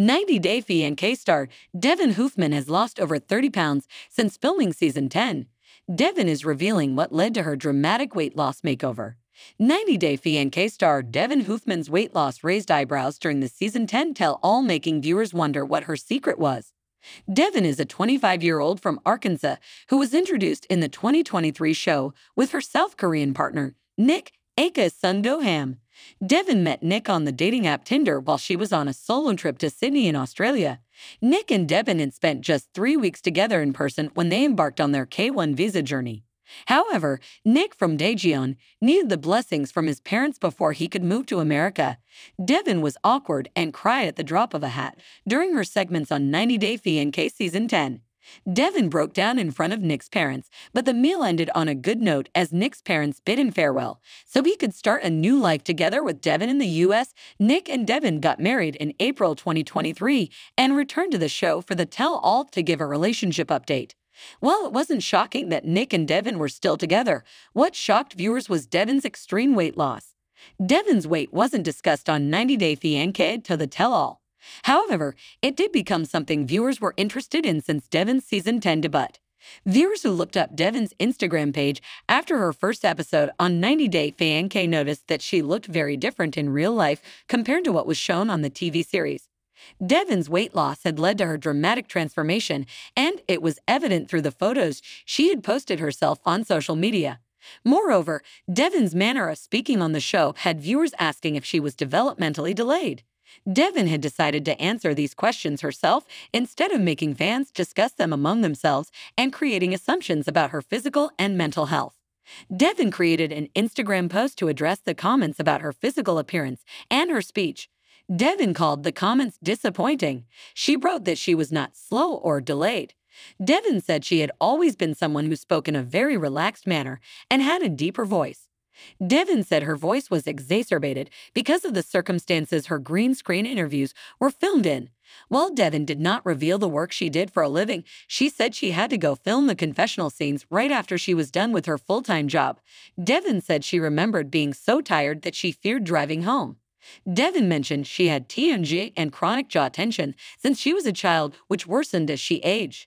90 Day Fiancé star Devin Hoofman has lost over 30 pounds since filming season 10. Devin is revealing what led to her dramatic weight loss makeover. 90 Day Fiancé star Devin Hoofman's weight loss raised eyebrows during the season 10 tell all, making viewers wonder what her secret was. Devin is a 25 year old from Arkansas who was introduced in the 2023 show with her South Korean partner, Nick Aka Sundoham. Devin met Nick on the dating app Tinder while she was on a solo trip to Sydney in Australia. Nick and Devin had spent just three weeks together in person when they embarked on their K1 visa journey. However, Nick from Daejeon needed the blessings from his parents before he could move to America. Devin was awkward and cried at the drop of a hat during her segments on 90 Day Fiancé Season 10. Devin broke down in front of Nick's parents, but the meal ended on a good note as Nick's parents bid him farewell. So he could start a new life together with Devin in the U.S., Nick and Devin got married in April 2023 and returned to the show for the tell all to give a relationship update. While it wasn't shocking that Nick and Devin were still together, what shocked viewers was Devin's extreme weight loss. Devin's weight wasn't discussed on 90 Day Fiancé to the tell all. However, it did become something viewers were interested in since Devin's season 10 debut. Viewers who looked up Devin's Instagram page after her first episode on 90 Day Fiancé noticed that she looked very different in real life compared to what was shown on the TV series. Devin's weight loss had led to her dramatic transformation, and it was evident through the photos she had posted herself on social media. Moreover, Devin's manner of speaking on the show had viewers asking if she was developmentally delayed. Devin had decided to answer these questions herself instead of making fans discuss them among themselves and creating assumptions about her physical and mental health. Devin created an Instagram post to address the comments about her physical appearance and her speech. Devin called the comments disappointing. She wrote that she was not slow or delayed. Devin said she had always been someone who spoke in a very relaxed manner and had a deeper voice. Devin said her voice was exacerbated because of the circumstances her green screen interviews were filmed in. While Devin did not reveal the work she did for a living, she said she had to go film the confessional scenes right after she was done with her full time job. Devin said she remembered being so tired that she feared driving home. Devin mentioned she had TMJ and chronic jaw tension since she was a child, which worsened as she aged.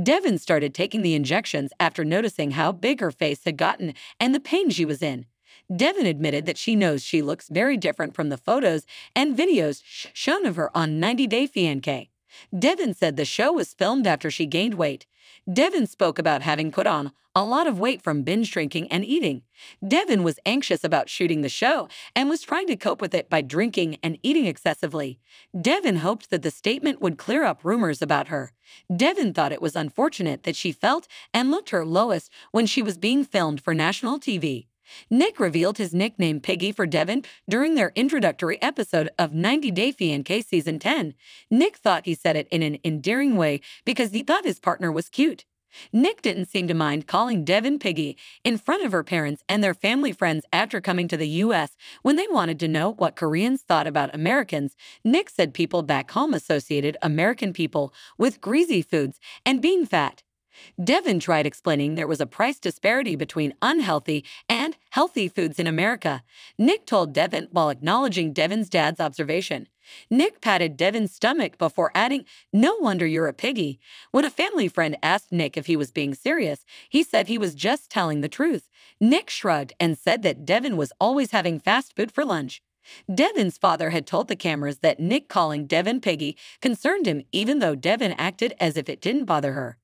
Devin started taking the injections after noticing how big her face had gotten and the pain she was in. Devin admitted that she knows she looks very different from the photos and videos shown of her on 90 Day Fiancé. Devin said the show was filmed after she gained weight. Devin spoke about having put on a lot of weight from binge drinking and eating. Devin was anxious about shooting the show and was trying to cope with it by drinking and eating excessively. Devin hoped that the statement would clear up rumors about her. Devin thought it was unfortunate that she felt and looked her lowest when she was being filmed for national TV. Nick revealed his nickname Piggy for Devin during their introductory episode of 90 Day Fiancé Season 10. Nick thought he said it in an endearing way because he thought his partner was cute. Nick didn't seem to mind calling Devin Piggy in front of her parents and their family friends after coming to the U.S. when they wanted to know what Koreans thought about Americans. Nick said people back home associated American people with greasy foods and being fat. Devin tried explaining there was a price disparity between unhealthy and healthy foods in America. Nick told Devin while acknowledging Devin's dad's observation. Nick patted Devin's stomach before adding, No wonder you're a piggy. When a family friend asked Nick if he was being serious, he said he was just telling the truth. Nick shrugged and said that Devin was always having fast food for lunch. Devin's father had told the cameras that Nick calling Devin Piggy concerned him, even though Devin acted as if it didn't bother her.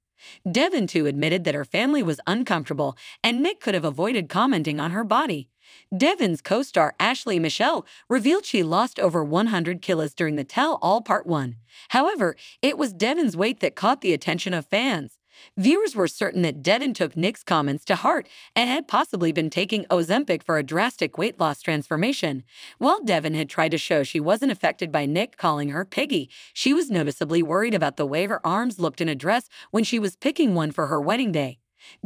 Devin, too, admitted that her family was uncomfortable and Nick could have avoided commenting on her body. Devin's co star Ashley Michelle revealed she lost over 100 kilos during the Tell All Part 1. However, it was Devin's weight that caught the attention of fans. Viewers were certain that Devin took Nick's comments to heart and had possibly been taking Ozempic for a drastic weight loss transformation. While Devin had tried to show she wasn't affected by Nick calling her Piggy, she was noticeably worried about the way her arms looked in a dress when she was picking one for her wedding day.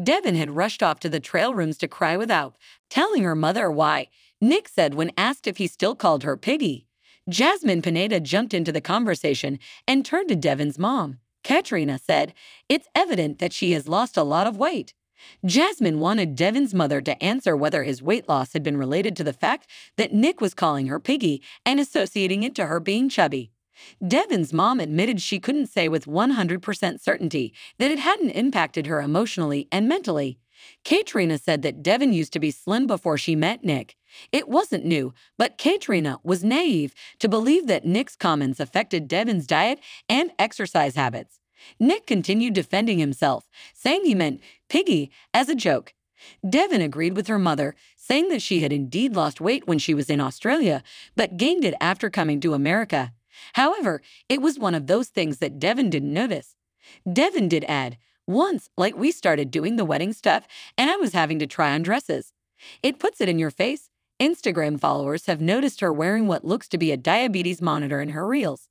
Devin had rushed off to the trail rooms to cry without, telling her mother why. Nick said when asked if he still called her Piggy. Jasmine Pineda jumped into the conversation and turned to Devin's mom. Katrina said, It's evident that she has lost a lot of weight. Jasmine wanted Devin's mother to answer whether his weight loss had been related to the fact that Nick was calling her piggy and associating it to her being chubby. Devin's mom admitted she couldn't say with 100% certainty that it hadn't impacted her emotionally and mentally. Katrina said that Devin used to be slim before she met Nick. It wasn't new, but Katrina was naive to believe that Nick's comments affected Devin's diet and exercise habits. Nick continued defending himself, saying he meant piggy as a joke. Devin agreed with her mother, saying that she had indeed lost weight when she was in Australia, but gained it after coming to America. However, it was one of those things that Devin didn't notice. Devin did add, once, like we started doing the wedding stuff, and I was having to try on dresses. It puts it in your face. Instagram followers have noticed her wearing what looks to be a diabetes monitor in her reels.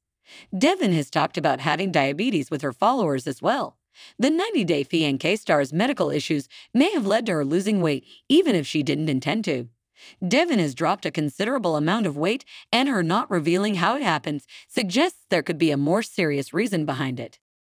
Devin has talked about having diabetes with her followers as well. The 90 Day Fiancé star's medical issues may have led to her losing weight, even if she didn't intend to. Devin has dropped a considerable amount of weight, and her not revealing how it happens suggests there could be a more serious reason behind it.